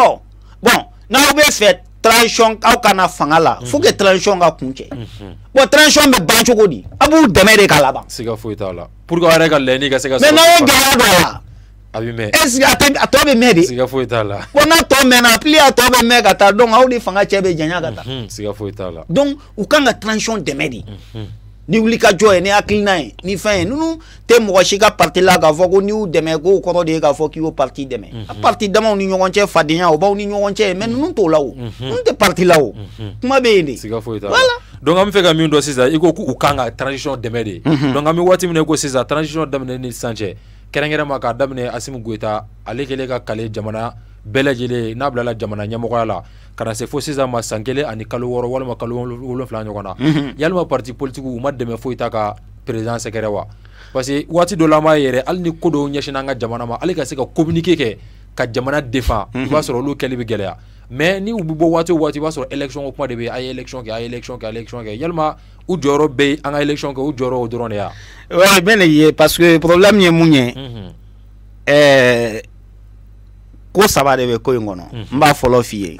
ɔ bɔn n'aw bɛ fɛ transition aw kana fanga la fo que transition ka kun cɛ bɔn transition bɛ ban cogo di a b'u dɛmɛ de k'a laban siga foyi t'a la. Pour que aw yɛrɛ ka laɲini ka se ka mais sɔrɔ n'aw ye gɛlɛya don a la a bɛ mɛn est ce que a tɛ a tɔ bɛ mɛn de siga foyi t'a la bɔn n'a tɔ mɛnna pli a tɔ bɛ mɛn ka taa donc aw de fanga cɛ bɛ janya ka taa siga foyi t'a la. Donc u kan ka transition dɛmɛ de ni wuli ka jɔ ye ni hakilina ye ni fɛn ye ninnu tɛ mɔgɔ si ka parti la k'a fɔ ko n'i y'u dɛmɛ k'o kɔrɔ de ye k'a fɔ k'i y'o parti dɛmɛ a parti damaw ni ɲɔgɔn cɛ fadenya o b'aw ni ɲɔgɔn cɛ mɛ ninnu t'o la o ninnu tɛ parti la o kuma bɛ yen de siga foyi t'a. La Voilà. donc an bɛ fɛ ka min dɔn sisan i ko k'u kan ka transition dɛmɛ de. Donc an bɛ waati min na i ko sisan transition daminɛ ni sisan cɛ kɛrɛnkɛrɛnma k'a daminɛ asimu goyita ale kɛlen ka kale jamana bɛɛ lajɛlen n'a bilala jamana ɲɛmɔgɔya la ka na se fo sisan ma san kelen ani kalo wɔɔrɔ walima kalo wolo- wolonfila ɲɔgɔn na. Yalima parti politique u ma dɛmɛ foyi ta ka président sɛgɛrɛ wa? Parce que waati dɔ la an b'a ye yɛrɛ hali ni ko dɔw ɲɛsin an ka jamana ma hali ka se ka communiquer kɛ ka jamana défend i b'a sɔrɔ olu kɛli bɛ gɛlɛya. Mais ni u bɛ bɔ waati o waati i b'a sɔrɔ élection ko kuma de bɛ a ye élection kɛ a ye élection kɛ a ye élection kɛ. Yalima u jɔyɔrɔ bɛ yen an ka élection kɛ u jɔyɔrɔ o dɔrɔn de ya? Ouais bɛ de ye parce que problème ye mun ye. Ɛɛ ko saba de bɛ ko in kɔnɔ n b'a fɔlɔ f'i ye.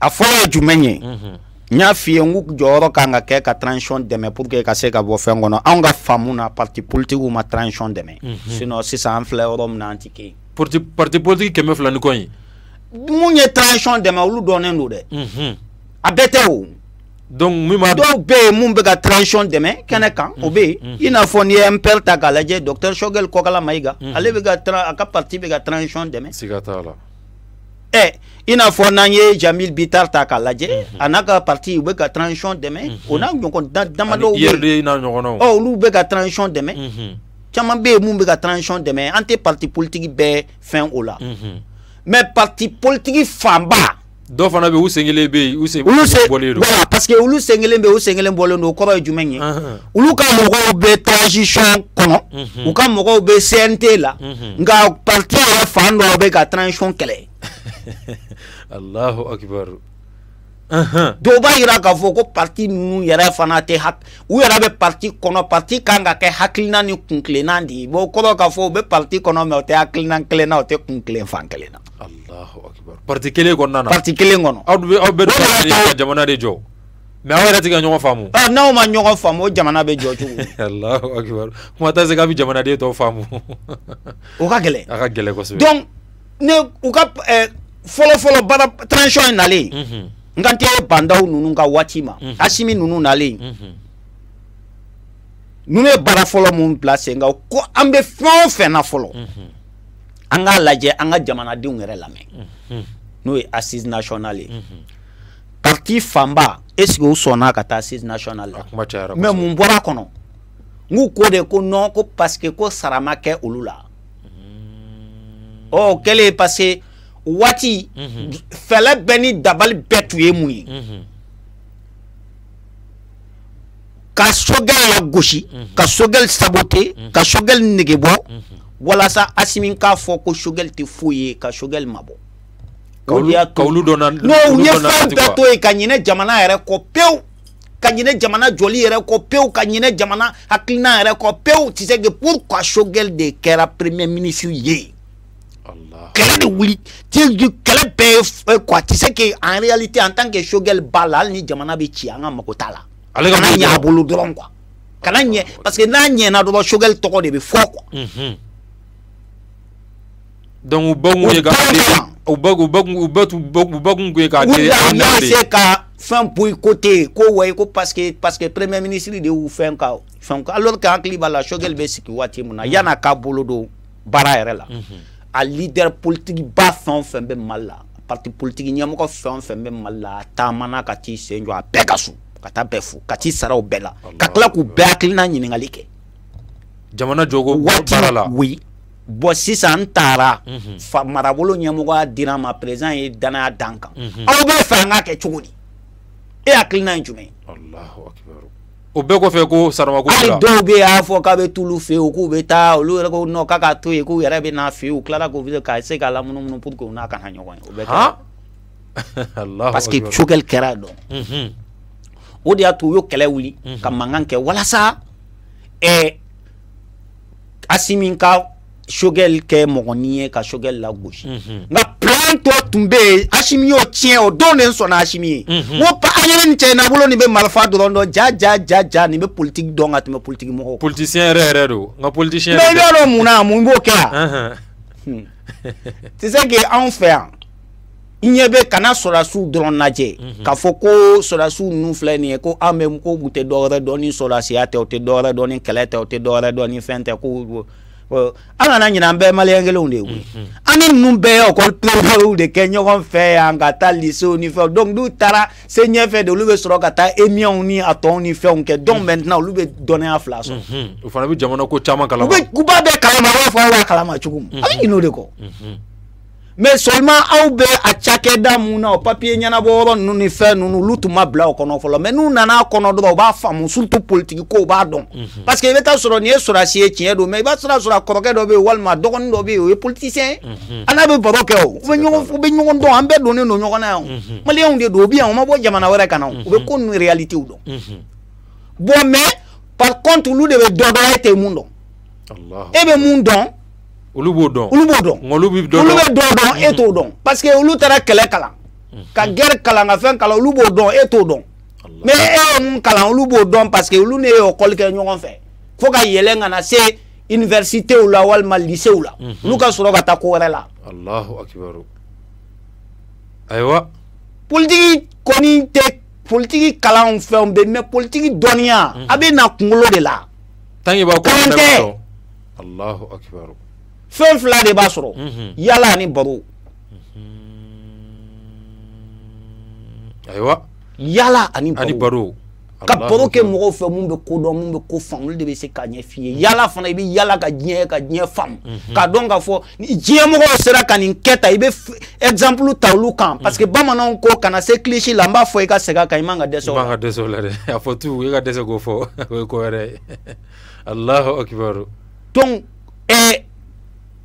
A fɔlɔ ye jumɛn ye? N y'a f'i ye n ko jɔyɔrɔ kan ka kɛ ka transition dɛmɛ pour que ka se ka bɔ fɛn kɔnɔ. Anw ka faamu na parti politique ma transition dɛmɛ. Sinon sisan an filɛ yɔrɔ min na an ti kɛ parti parti politique kɛmɛ fila ni kɔ in. Mun ye transition dɛmɛ olu dɔnnen don dɛ. A bɛɛ tɛ o donc min b'a dɔw bɛ yen mun bɛ ka transition dɛmɛ kɛnɛ kan o bɛ yen i n'a fɔ n'i ye MPR ta k'a lajɛ docteur Choguel Kokala Mayiga ale bɛ ka tra- a ka parti bɛ ka transition dɛmɛ siga t'a la ɛ i n'a fɔ n'an ye Jamil Bitar ta k'a lajɛ a n'a ka parti u bɛ ka transition dɛmɛ o n'a ɲɔgɔn da- damadɔw bɛ yen IRD n'a ɲɔgɔnnaw ɔ olu bɛ ka transition dɛmɛ caman bɛ yen mun bɛ ka transition dɛmɛ an tɛ parti politique bɛɛ fɛn o la Mhm. mais parti politique fanba dɔw fana bɛ yen u sen kelen bɛ yen u sen bɔlen don voilà parce que olu sen kelen bɛ yen u sen kelen bɔlen don o kɔrɔ ye jumɛn ye olu ka mɔgɔw bɛ transition kɔnɔ Mhm. u ka mɔgɔw bɛ CNT la Mhm. nka parti yɛrɛ fan dɔ bɛ ka transition kɛlɛ Allahu akbar Ahan. Dɔw b'a yira k'a fɔ ko parti ninnu yɛrɛ fana tɛ ha u yɛrɛ bɛ parti kɔnɔ. Parti kan ka kɛ hakilina ni kunkilenna de ye. Bon o kɔrɔ k'a fɔ u bɛ parti kɔnɔ mɛ u tɛ hakilina kelen na u tɛ kunkilen fan kelen na alahu akbar. Parti kelen kɔnɔna na? Parti kelen kɔnɔ. Aw bɛ aw bɛɛ de ka jamana de jɔ. Mɛ aw yɛrɛ tɛ ka ɲɔgɔn faamu. Ɔ n'aw ma ɲɔgɔn faamu o jamana bɛ jɔ cogo. Alahu Allahu kuma tɛ se k'a bɛ jamanaden tɔw faamu. O ka gɛlɛn. A ka gɛlɛn kosɛbɛ. Donc ne u ka ɛɛ fɔlɔfɔlɔ baara transition in nalen. N kan tɛ bandaw ninnu ka waati ma Mhm. asimi ninnu nalen nunu ninnu ye baara fɔlɔ mun bila sen kan ko an bɛ fɛn o fɛn na fɔlɔ Mhm. an k'a lajɛ an ka jamanadenw yɛrɛ lamɛn Mhm. n'o ye assise national ye Mhm. parti fanba est ce que u sɔnna ka taa assise national la mais kosɛbɛ. mun bɔra a kɔnɔ n k'u ko de ko non ko parce que ko sara ma kɛ olu la ɔ o kɛlen parce que waati Mhm. fɛlɛ bɛɛ ni dabali bɛɛ tun ye mun ye Mhm. ka sogɛl la gosi Mhm. ka sogɛl sabote ka sogɛl nege bɔ walasa asimi k'a fɔ ko sogɛl tɛ foyi ye ka sogɛl mabɔ Ka O de olu- y'a to- ka olu dɔ na non u ye fɛn bɛɛ to yen ka ɲinɛ jamana yɛrɛ kɔ pewu ka ɲinɛ jamana jɔli yɛrɛ kɔ pewu ka ɲinɛ jamana hakilina yɛrɛ kɔ pewu tu sais pour pourquoi sogɛl de kɛra premier ministre ye kɛlɛ de wuli. Kɛlɛ bɛɛ ye f- euh, quoi tu sais que en réalité en tant que sogɛl b'a la hali ni jamana bɛ ci an ka mago t'a la. Ale ka kana ɲɛ a bolo dɔrɔn quoi. Kana ɲɛ parce que n'a ɲɛna dɔrɔn sogɛl tɔgɔ de bɛ fɔ Mhm. donc u bɛɛ kun ye ka u bɛɛ u bɛɛ kun u bɛɛ tun u bɛɛ kun ye k'a di an y'a se ka fɛn ko wayi ko parce que parce que premier ministre de y'u fɛn ka fɛn ka alors que hakili b'a la sogɛl bɛ sigi waati min na yan'a k'a bolo don baara yɛrɛ la a leader politique ba fɛn o fɛn bɛ mali la. Parti politique ɲɛmɔgɔ fɛn o fɛn bɛ mali la. A taamana ka t'i sen jɔ a bɛɛ ka so. Ka taa bɛɛ fo. Ka t'i sara o bɛɛ la. Ka tila k'u bɛɛ hakilina ɲininkali kɛ. Jamana jogo waati baara la. oui. Bɔn sisan n taara. Mhm. fa marabolo ɲɛmɔgɔya dira ma. Président ye danaya dan kan. Aw bɛ fɛ an k'a kɛ cogo di? E hakilina ye jumɛn ye o bɛɛ kɔfɛ ko saramako hali bila dɔw bɛ y'a fɔ k'a bɛ t'olu fɛ yen k'u bɛ taa olu yɛrɛ ko non k'a ka to yen k'u yɛrɛ bɛ n'a fɛ yen u tilala k'u ka se k'a lamunumunu pour que u n'a kana ɲɔgɔn ye o bɛ kɛ parce que akbar kɛra dɔn Mhm. o de y'a to u y'o kɛlɛ wuli Mhm. ka mankan kɛ walasa ɛɛ asimi ka shogɛl kɛ mɔgɔnin ye ka shogɛl lagosi Mhm. nka plan tɔ tun bɛ yen asimi y'o tiɲɛ o don de sɔnna asimi ye. Mhm. n ko pa an ye nin cɛ nabolo nin bɛ marifa dɔrɔn dɔn ja ja ja ja nin bɛ politiki dɔn ka tɛmɛ politiki mɔgɔw kan politicien yɛrɛ yɛrɛ don nka politicien mɛ i b'a dɔn mun na mun b'o kɛ yan Unhun. c'est ça que anw fɛ yan i ɲɛ bɛ kana sɔrɔdasiw dɔrɔn lajɛ k'a fɔ ko sɔrɔdasiw ninnu filɛ nin ye ko an bɛ ko u tɛ dɔwɛrɛ dɔn ni sɔrɔdasiya tɛ u tɛ dɔwɛrɛ dɔn ni kɛlɛ tɛ u tɛ dɔwɛrɛ dɔn ni fɛn tɛ ko ɔ, an kana ɲinɛ an bɛɛ maliyɛn kelenw de ye koyi an ni ninnu bɛɛ ye ekɔli primaires de kɛ ɲɔgɔn fɛ yan ka taa lycéew ni fɛnw donc n'u taara se ɲɛfɛ de olu bɛ sɔrɔ ka taa émiens ni a tɔw ni fɛnw kɛ donc maintenant olu bɛ dɔnniya fila sɔrɔ o fana bɛ jamana ko caman u kalama. U b'a bɛɛ kalama a b'a fɔ aw b'a kalama cogo min a bɛ ɲinɛ o de kɔ. Mais seulement aw bɛ a cakɛda mun na o papiye ɲɛnabɔ yɔrɔ ninnu ni fɛn ninnu olu tun ma bila o kɔnɔ fɔlɔ mais n'u nana a kɔnɔ dɔrɔn u b'a faamu surtout politiki ko u b'a dɔn parce que i bɛ taa sɔrɔ nin ye sɔrɔdasi ye tiɲɛ don mais i b'a sɔrɔ sɔrɔ a kɔrɔkɛ dɔ bɛ yen walima dɔgɔnin dɔ bɛ yen o ye politicien. Ye an n'a bɛ baro kɛ o u bɛ ɲɔgɔn u bɛ ɲɔgɔn dɔn an bɛɛ donnen don ɲɔgɔn na yan maliyɛnw de don u bɛ yan u ma bɔ jamana wɛrɛ kan na u bɛ ko ninnu réalité dɔn Mhm. bon mais par contre olu de bɛ dɔ dɔn e tɛ mun dɔn e bɛ mun dɔn olu b'o dɔn olu b'o dɔn nka olu bɛ dɔ olu dɔn bɛ dɔ dɔn e t'o dɔn parce que olu taara kɛlɛ kalan. Ka gɛrɛ kalan ka fɛn kalan olu b'o dɔn e t'o dɔn Allah. mais e ye mun kalan olu b'o dɔn parce que olu ne ye ekɔli kɛ ɲɔgɔn fɛ. Fo ka yɛlɛn ka na se universitéw la walima lycéw la. Olu ka sɔrɔ ka taa ko wɛrɛ la. Allahu akibaru ayiwa. Politiki kɔni tɛ politiki kalanw fɛnw bɛ mais politiki dɔnniya. A bɛ na kunkolo de la. Tant que b'a ko dɔn Allahu akibaru fɛn fila de b'a sɔrɔ. Yala ani baro. Ayiwa. Yala ani baro. ka baro kɛ mɔgɔw fɛ mun bɛ ko dɔn mun bɛ ko faamu olu de bɛ se k'a ɲɛ f'i ye. Yala fana i bɛ yala ka diɲɛ ka diɲɛ faamu. K'a dɔn k'a fɔ ni diɲɛ mɔgɔw sera ka nin kɛ tan i bɛ exemple ta olu kan. Parce que bamananw ko kana se kilisi la n b'a fɔ i ka segin a kan i man ka dɛsɛ i o man ka dɛsɛ o la dɛ. A fɔ tu i ka dɛsɛ k'o fɔ o ye ko wɛrɛ ye. Alahu akibaru donc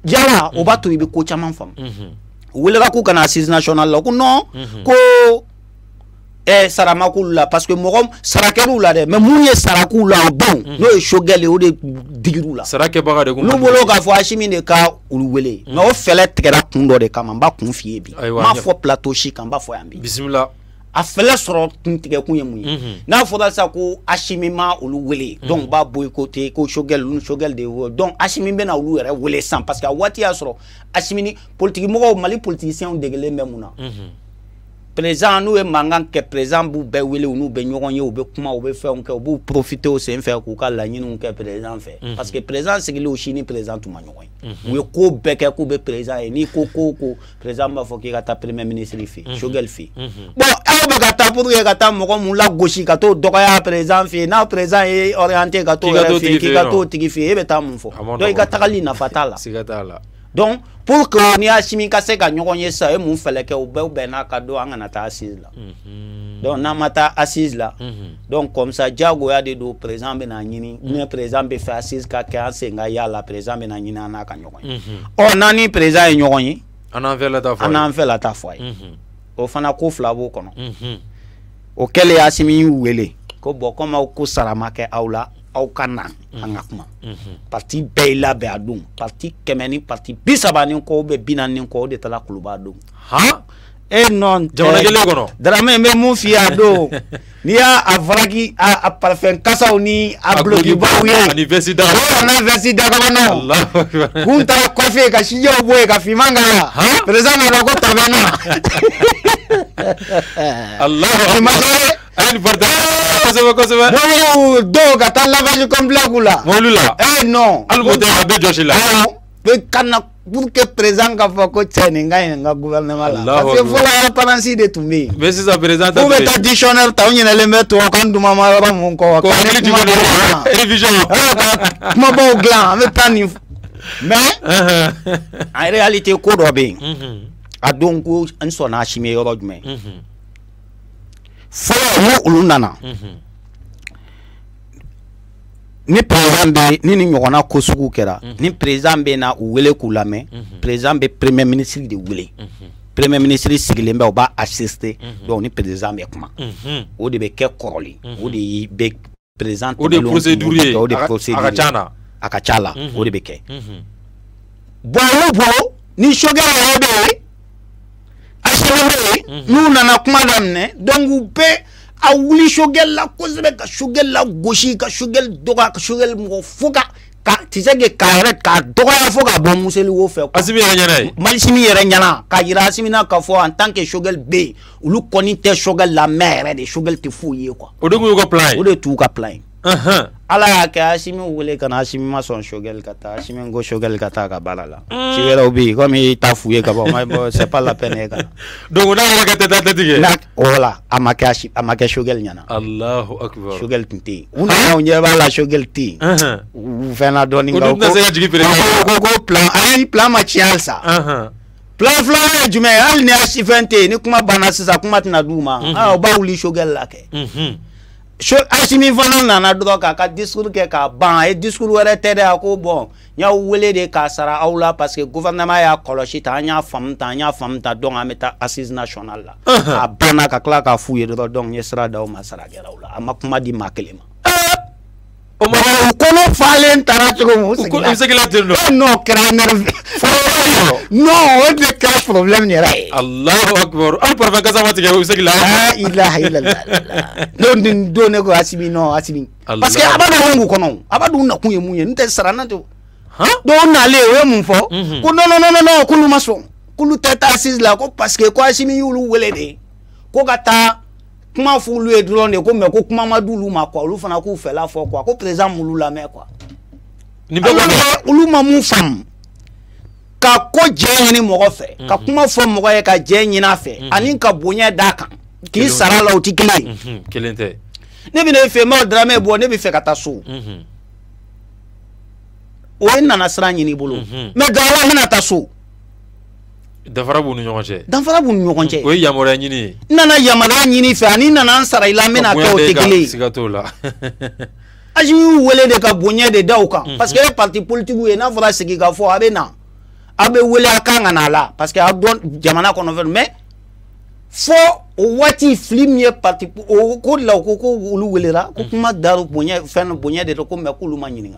yala o b'a to i bɛ ko caman faamu Mhm. u welela k'u kana assise nationale la ko non Mhm. ko ɛ sara ma k'olu la parce que mɔgɔ sara kɛr'u la dɛ mais mun ye sara k'u la o don n'o ye sogɛl ye o de digir'u la sara kɛbaga de olu bolo k'a fɔ asimi de ka olu wele nka o fɛlɛ tigɛra kun dɔ de kama n b'a kun f'i ye bi. N b'a fɔ plateau si kan n b'a fɔ yan bi. Bisimila a fɛlɛ sɔrɔ tuntigɛkun ye mun ye. N'a fɔra sisan ko asimi ma olu wele. Donc u b'a boyikote ko sogɛli olu sogɛl de ye donc asimi bɛna olu yɛrɛ wele sisan parce que a waati y'a sɔrɔ asimi ni politikimɔgɔw mali politiciens degelen bɛ mun na. Président n'u ye mankan kɛ président b'u bɛɛ wele u n'u bɛ ɲɔgɔn ye u bɛ kuma u bɛ fɛnw kɛ u b'u profiter o sen fɛ k'u ka laɲiniw kɛ président fɛ parce que président sigilen o si ni président tun ma ɲɔgɔn ye u ye ko bɛɛ kɛ k'u bɛ président ye n'i ko ko o ko président b'a fɔ k'i ka taa premier ministre fɛ yen sogɛl fɛ yen bon aw bɛ ka taa pour que ka taa mɔgɔ mun lagosi ka t'o dɔgɔya président fɛ yen n'a président ye orienté ka t'o yɛrɛ fɛ yen k'i ka t'o tigi fɛ yen e bɛ taa mun fɔ donc i ka tagali nafa t'a la donc pour que ni asimi ka se ka ɲɔgɔn ye sisan e mun fɛlɛ kɛ o bɛɛ n'a ka don an kana taa assise la. Mhm. donc n'an ma taa assise la. Mhm. donc comme ça diyagoya de don président bɛna ɲini ne président bɛ fɛ assise ka kɛ an sen ka y'a la président bɛna ɲini an n'a ka ɲɔgɔn ye ɔ n'an ni président ye ɲɔgɔn ye an n'an fɛ la taa fɔ an n'an fɛ la taa fɔ a ye o fana ko fila b'o kɔnɔ Mhm. o kɛlen asimi y'u wele. Ko bɔn komi aw ko sara ma kɛ aw la aw ka na an ka kuma. Mhm. parti bɛɛ y'i labɛn a don. Parti kɛmɛ ni parti bi saba ni kɔ ubiyɛn bi naani ni kɔ o de taara kuluba a don e nɔ jamana kelen kɔnɔ? darame n bɛ mun f'i ye a don. N'i y'a a varaki a parfɛn kasaw ni a bulokibaw ye. ani vɛsida o kana vɛsi da kɔnɔ k'u taara kɔfɛ ka sijɛw bɔ yen ka finman k'a la. Han? nana ko tabɛnna Dɔw ka taa lavage complet k'u la mobili la eh non. Hali moto a bɛ jɔsi la bɛ kana pour que président ka fɔ ko cɛ nin ka ɲi nin ka gouvernement la parce que fɔlɔ apparence de tun bɛ yen mɛ sisan président ta k'u bɛ fɛ taa dictionnaire ta u ɲinɛlen bɛ tubabukan dumama yɔrɔ mun kɔ ko ka ne kuma dɔw ne révision. Ka kumabaw dilan an bɛ taa nin mais en réalité ko dɔ bɛ yen. A don ko n sɔnna Asimi ye yɔrɔ jumɛn Mhm. fɔlɔ n'o olu nana Mhm. ni président bɛ ni ni ɲɔgɔnna ko sugu kɛra ni président bɛ na u wele k'u lamɛn président bɛ premier ministre de wele Mhm. premier ministre sigilen bɛ o b'a assister donc ni président bɛ kuma Mhm. o de bɛ kɛ kɔrɔlen o de ye bɛ président o de ye tɛmɛnlenw procédure ye o de a ka- procédure a ka ye. ca na a ka ca la Mhm. o de bɛ kɛ Mhm. bɔn olu bolo ni sokɛ yɛrɛ bɛ yen yen n'u nana kuma daminɛ donc u bɛ a wuli sokɛ la kosɛbɛ ka sokɛ la gosi ka sokɛ dɔgɔya ka sokɛ mɔgɔ fo ka ka tise que k'a yɛrɛ k'a dɔgɔya fo ka bɔ museli wo fɛ asimi yɛrɛ ɲɛna ye malisimi yɛrɛ ɲɛna k'a yira asimi na k'a fɔ en tant que sogɛl bɛ yen olu kɔni tɛ sogɛl lamɛn yɛrɛ de sogɛl tɛ foyi ye quoi o de tun y'u ka plan o de de y'u ka plan ye. ala y'a kɛ asimi wele ka na asimi ma sɔn sogɛl ka taa asimi ko sogɛl ka taa ka baara la. Ci wɛrɛw bɛ yen komi i t'a f'u ye ka ban bɔ c'est pas la peine e ka. Na donc n'a yɛrɛ ka tɛ taa tɛti kɛ n'a a ma kɛ asi- a ma kɛ sogɛl ɲɛna alahu akibaru sogɛl tun tɛ yen u nana u ɲɛ b'a la sogɛl tɛ yen u fɛnna dɔɔni Olu tɛna se ka jigin ko ko ko plan ayi plan ma tiɲɛ halisa plan filanan ye jumɛn ye hali ni asi fɛn tɛ yen ni kuma banna sisan kuma tɛna d'u ma aa u b'a wuli sogɛl la kɛ Mhm. Asimi fana nana dɔrɔn k'a ka discours kɛ k'a ban a ye discours wɛrɛ tɛ dɛ a ko bɔn n y'aw wele de k'a sara aw la parce que gouvernement y'a kɔlɔsi tan an y'a faamu tan an y'a faamu tan donc an bɛ taa assise nationale la a banna ka tila k'a f'u ye dɔrɔn donc n ye sira d'aw ma sara kɛra aw la a ma kuma di maa kelen ma o u kɔnɔ falen taara cogo min u u seginna ten Eh, non kɛra énervé non o de kɛra problème yɛrɛ ye allahu akbar. Hali parfum kasa ma tigɛ u bɛ se k'i la la ilaha illallah. Ne nin don ne ko asimi non asimi. Parce que a b'a dɔn mun kɔnɔ a b'a dɔn nakun ye mun ye n tɛ sara n tɛ Han? dɔw nalen o ye mun fɔ Mhm. ko non non non non k'olu ma sɔn k'olu tɛ taa assise la ko parce que ko asimi y'olu wele de ko ka taa kuma f'olu ye dɔrɔn de ko mɛ ko kuma ma d'olu ma kuwa olu fana k'u fɛla fɔ kuwa ko président m'olu lamɛn kuwa nin bɛɛ kɔni olu ma mun faamu. Ka ko jɛ ɲini mɔgɔ fɛ ka kuma fɔ mɔgɔ ye ka jɛ ɲini a fɛ ani ka bonya d'a kan. K'i sara la o ti kelen ye. Mhm. kelen tɛ. Ne bɛ ne fɛ n b'aw daramɛ bɔ ne bɛ fɛ ka taa so. Mhm. o ye nana sira ɲini i bolo. Mhm. mɛ garawa n bɛna taa so dafara b'u ni ɲɔgɔn cɛ. Danfara b'u ni ɲɔgɔn cɛ. O ye yamaruya ɲini. Ye n nana yamaruya ɲini fɛ ani nana n sara i la n bɛna kɛ o tɛ kelen ye. siga t'o la. Azimi y'u wele de ka bonya de da u kan. Parce que e parti politique ye n'a fɔra sigi ka fɔ a bɛ na. A bɛ wele a kan ka na a la. Parce que a dɔn jamana kɔnɔ fɛn mais fɔ o waati fili min ye parti o ko de la o ko ko olu welela ko kuma dar'u bonya fɛn bonya de do ko mɛ k'olu ma ɲininka